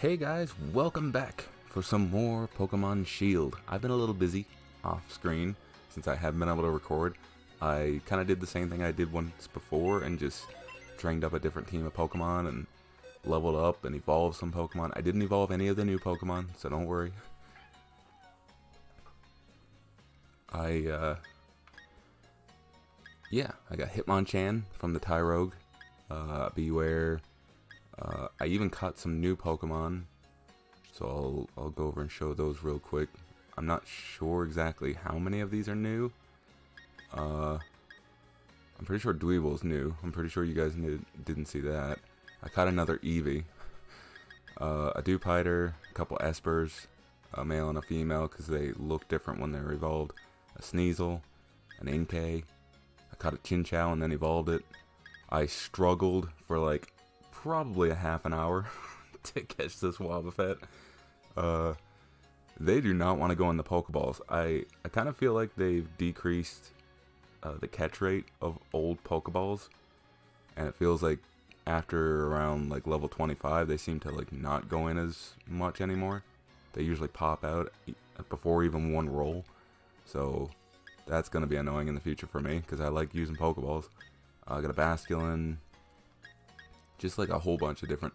Hey guys, welcome back for some more Pokemon Shield. I've been a little busy off screen since I haven't been able to record. I kind of did the same thing I did once before and just trained up a different team of Pokemon and leveled up and evolved some Pokemon. I didn't evolve any of the new Pokemon, so don't worry. I, uh, yeah, I got Hitmonchan from the Tyrogue, uh, Bewear. Uh, I even caught some new Pokemon, so I'll, I'll go over and show those real quick. I'm not sure exactly how many of these are new. Uh, I'm pretty sure Dwebble's new. I'm pretty sure you guys knew, didn't see that. I caught another Eevee. Uh, a Dewpider, a couple Espurrs, a male and a female because they look different when they're evolved. A Sneasel, an Inkay, I caught a Chinchou and then evolved it. I struggled for like probably a half an hour to catch this Wobbuffet. Uh, they do not want to go in the Pokeballs. I, I kind of feel like they've decreased uh, the catch rate of old Pokeballs. And it feels like after around like level 25, they seem to like not go in as much anymore. They usually pop out before even one roll. So that's going to be annoying in the future for me because I like using Pokeballs. I got a Basculin, just like a whole bunch of different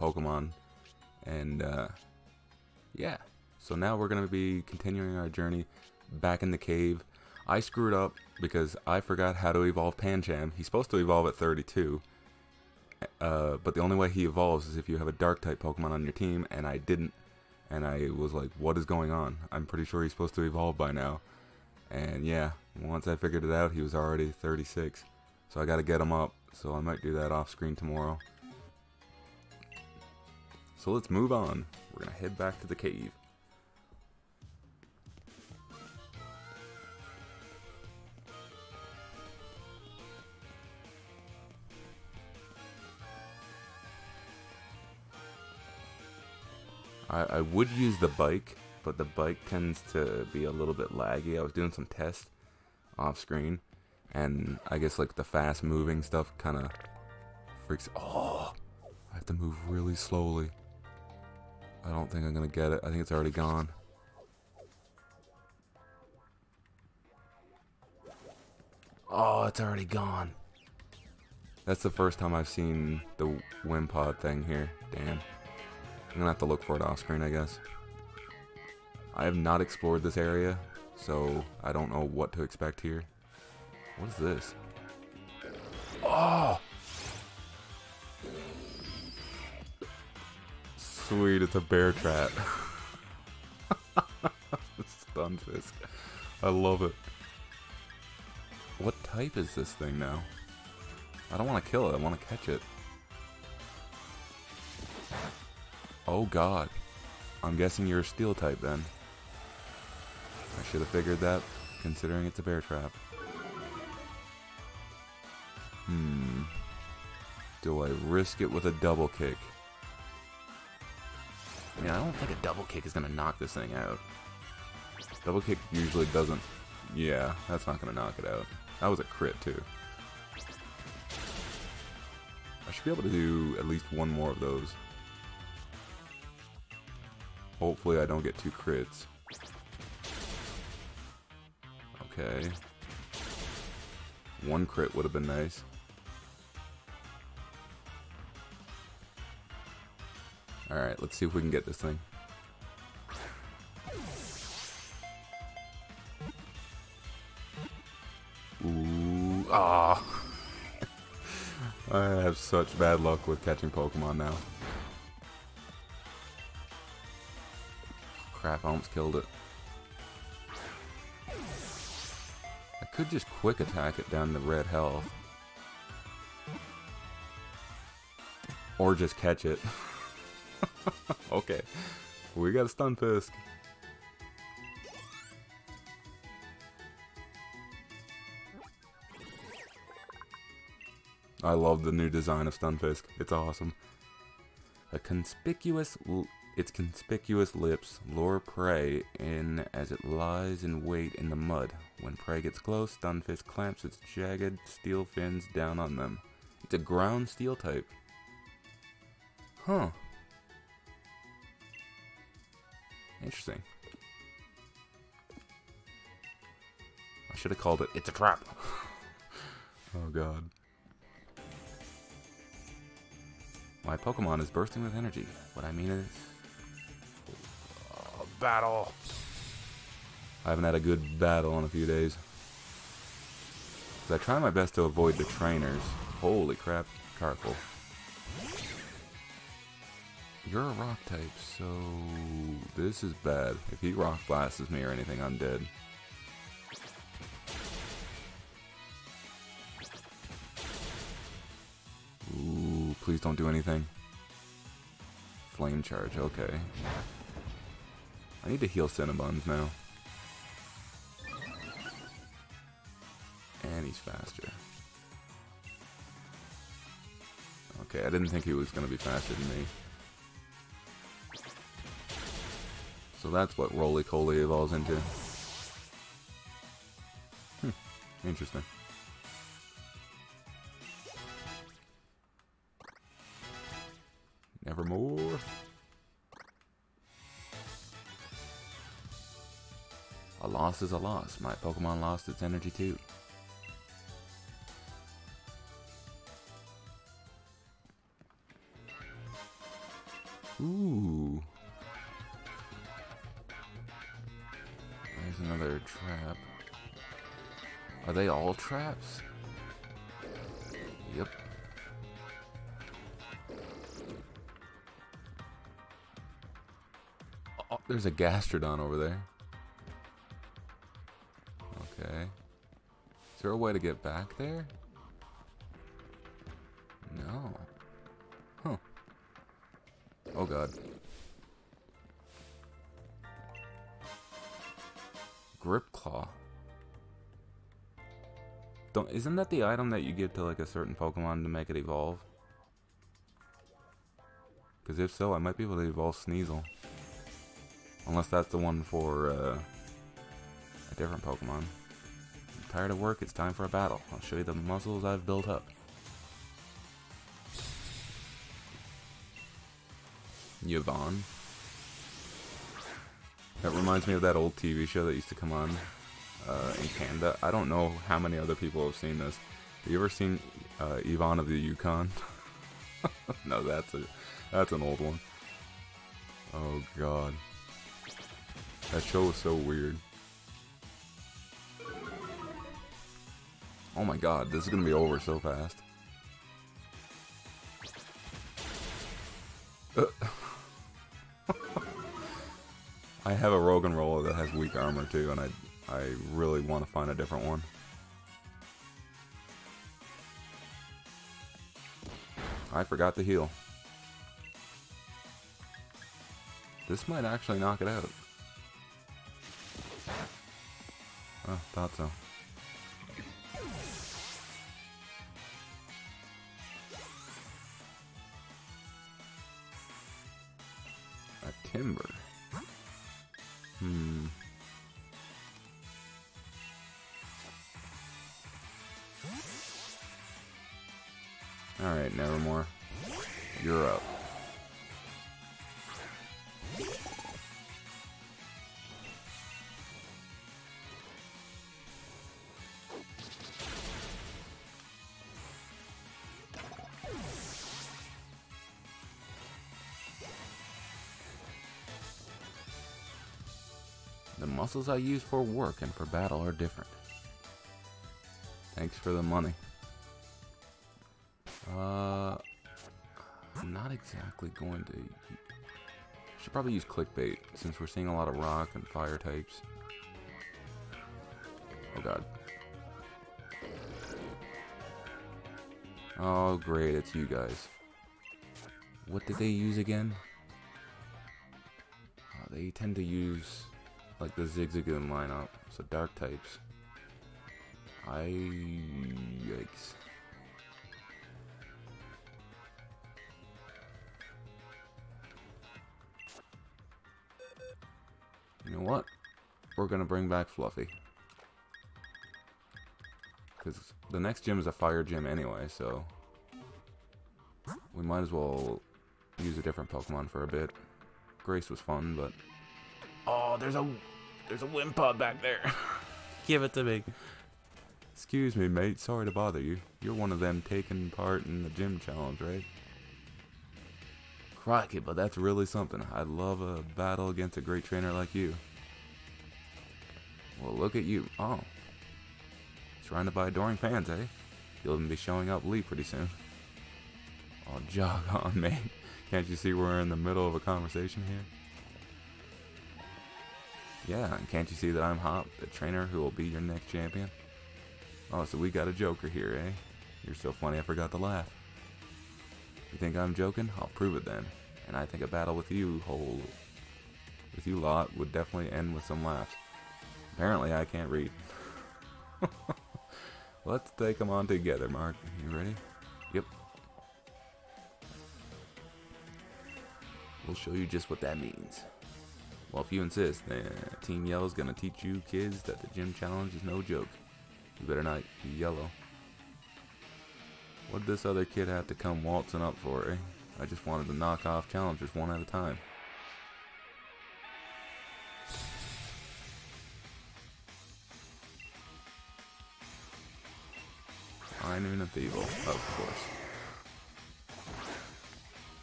Pokemon. And uh, yeah, so now we're going to be continuing our journey back in the cave. I screwed up because I forgot how to evolve Pancham. He's supposed to evolve at 32. Uh, but the only way he evolves is if you have a dark type Pokemon on your team, and I didn't. And I was like, what is going on? I'm pretty sure he's supposed to evolve by now. And yeah, once I figured it out, he was already 36. So I gotta get him up. So I might do that off screen tomorrow. So let's move on. We're gonna head back to the cave. I, I would use the bike but the bike tends to be a little bit laggy. I was doing some tests off screen, and I guess like the fast moving stuff kind of freaks. Oh, I have to move really slowly. I don't think I'm gonna get it. I think it's already gone. Oh, it's already gone. That's the first time I've seen the Wimpod thing here. Damn. I'm gonna have to look for it off screen, I guess. I have not explored this area, so I don't know what to expect here. What is this? Oh! Sweet, it's a bear trap. Stun Stunfisk. I love it. What type is this thing now? I don't want to kill it, I want to catch it. Oh god. I'm guessing you're a steel type then. I should have figured that, considering it's a bear trap. Do I risk it with a double kick? I mean, I don't think a double kick is going to knock this thing out. Double kick usually doesn't... Yeah, that's not going to knock it out. That was a crit, too. I should be able to do at least one more of those. Hopefully I don't get two crits. Okay. One crit would have been nice. Alright, let's see if we can get this thing. Ooh, ah. I have such bad luck with catching Pokemon now. Crap, I almost killed it. I could just quick attack it down to red health. Or just catch it. okay. We got a Stunfisk. I love the new design of Stunfisk. It's awesome. A conspicuous its conspicuous lips lure prey in as it lies in wait in the mud. When prey gets close, Stunfisk clamps its jagged steel fins down on them. It's a ground steel type. Huh. Interesting. I should have called it, it's a trap. oh god. My Pokemon is bursting with energy. What I mean is... Uh, battle! I haven't had a good battle in a few days. I try my best to avoid the trainers. Holy crap, Carkol. You're a rock type, so this is bad. If he rock blasts me or anything, I'm dead. Ooh, please don't do anything. Flame charge, okay. I need to heal Cinnabons now. And he's faster. Okay, I didn't think he was going to be faster than me. So that's what Rolycoly evolves into. Hmm, interesting. Nevermore. A loss is a loss. My Pokemon lost its energy too. Traps? Yep. Oh, oh, there's a Gastrodon over there. Okay. Is there a way to get back there? No. Huh. Oh god. Isn't that the item that you give to like a certain Pokemon to make it evolve? Because if so, I might be able to evolve Sneasel. Unless that's the one for uh, a different Pokemon. I'm tired of work, it's time for a battle. I'll show you the muscles I've built up. Yvonne. That reminds me of that old TV show that used to come on uh, in Canada. I don't know how many other people have seen this. Have you ever seen uh, Yvonne of the Yukon? no, that's a that's an old one. Oh god, that show was so weird. Oh my god, this is gonna be over so fast. I have a Roggenrola that has weak armor too, and I I really want to find a different one. I forgot to heal. This might actually knock it out. Oh, thought so. A Timburr. The muscles I use for work and for battle are different. Thanks for the money. Uh, I'm not exactly going to... Should probably use clickbait, since we're seeing a lot of rock and fire types. Oh god. Oh great, it's you guys. What did they use again? Uh, they tend to use like the Zigzagoon lineup, so dark types. I yikes. You know what? We're gonna bring back Fluffy. Because the next gym is a fire gym anyway, so... We might as well use a different Pokemon for a bit. Grace was fun, but Oh, there's a there's a Wimpod back there. Give it to me. Excuse me, mate. Sorry to bother you. You're one of them taking part in the gym challenge, right? Crikey, but that's really something. I'd love a battle against a great trainer like you. Well, look at you. Oh. Surrounded by adoring fans, eh? You'll even be showing up Lee pretty soon. Oh, jog on, mate. Can't you see we're in the middle of a conversation here? Yeah, and can't you see that I'm Hop, the trainer who will be your next champion? Oh, so we got a joker here, eh? You're so funny I forgot to laugh. You think I'm joking? I'll prove it then. And I think a battle with you whole with you lot would definitely end with some laughs. Apparently I can't read. Let's take them on together, Mark. You ready? Yep. We'll show you just what that means. Well, if you insist, then Team Yellow's gonna teach you kids that the gym challenge is no joke. You better not be yellow. What'd this other kid have to come waltzing up for, eh? I just wanted to knock off challengers one at a time. Fine a Thievul, of course.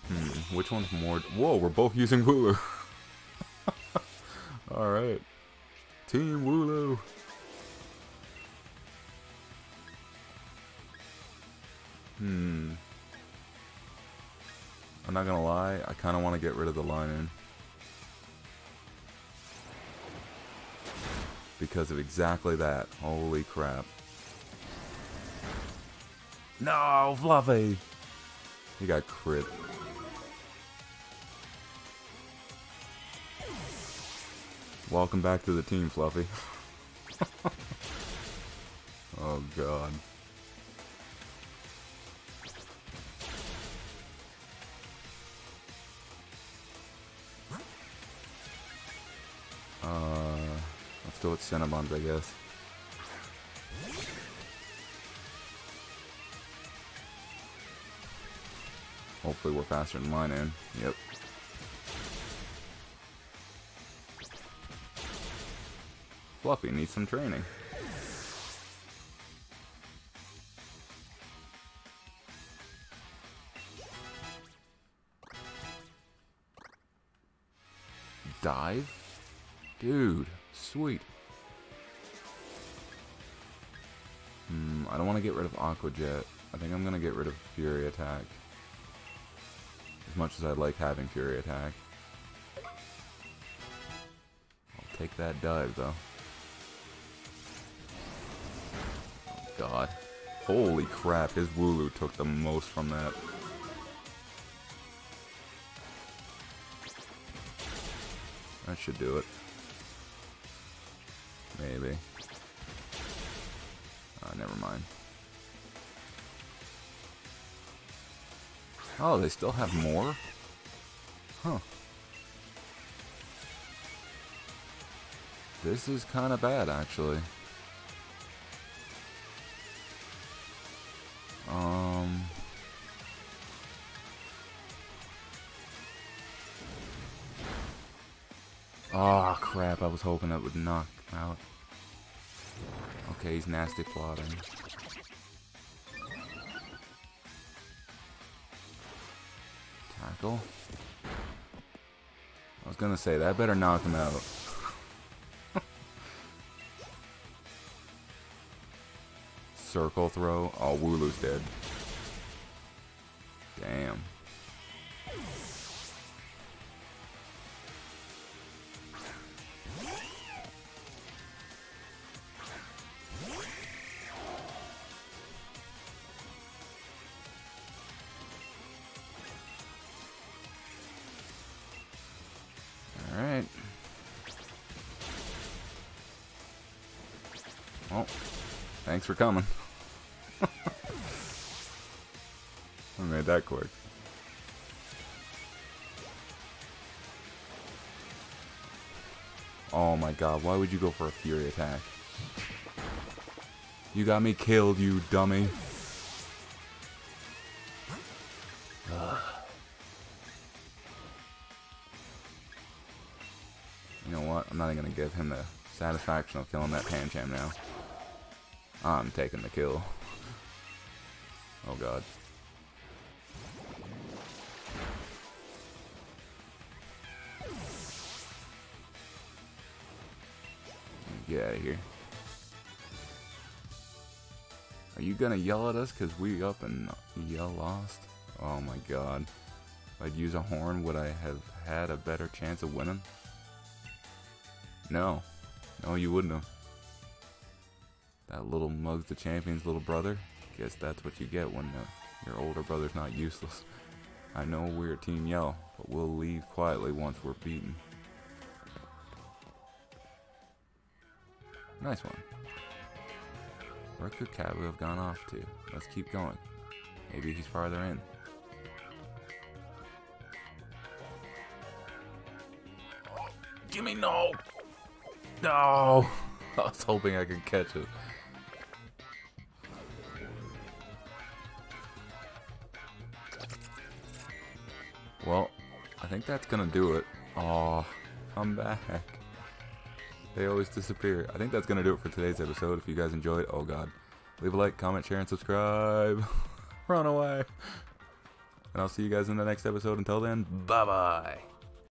Hmm, which one's more... Whoa, we're both using Wooloo. Alright. Team Wooloo. Hmm. I'm not gonna lie, I kind of want to get rid of the Linoone. Because of exactly that. Holy crap. No, Fluffy! He got crit. Welcome back to the team, Fluffy. oh, God. Uh, let's go Cinnabons, I guess. Hopefully we're faster than Linoone. Yep. Fluffy needs some training. Dive? Dude, sweet. Hmm, I don't want to get rid of Aqua Jet. I think I'm going to get rid of Fury Attack. As much as I'd like having Fury Attack. I'll take that dive, though. God. Holy crap, his Wooloo took the most from that. That should do it. Maybe. Uh, never mind. Oh, they still have more? Huh. This is kind of bad, actually. Hoping that would knock out. Okay, he's nasty plotting. Tackle. I was gonna say, that better knock him out. Circle throw. Oh, Wooloo's dead. Thanks for coming. I made that quick. Oh my god, why would you go for a Fury attack? You got me killed, you dummy. You know what? I'm not even gonna give him the satisfaction of killing that Pancham now. I'm taking the kill. Oh god. Get out of here. Are you gonna yell at us because we up and yell lost? Oh my god. If I'd use a horn, would I have had a better chance of winning? No. No, you wouldn't have. That little Mugs the Champion's little brother? Guess that's what you get when uh, your older brother's not useless. I know we're Team Yell, but we'll leave quietly once we're beaten. Nice one. Where could Kabu have gone off to? Let's keep going. Maybe he's farther in. Gimme no! No! I was hoping I could catch it. Think that's gonna do it. Oh, I'm back. They always disappear. I think that's to do it for today's episode. If you guys enjoyed, oh god. Leave a like, comment, share, and subscribe. Run away. And I'll see you guys in the next episode. Until then, bye-bye.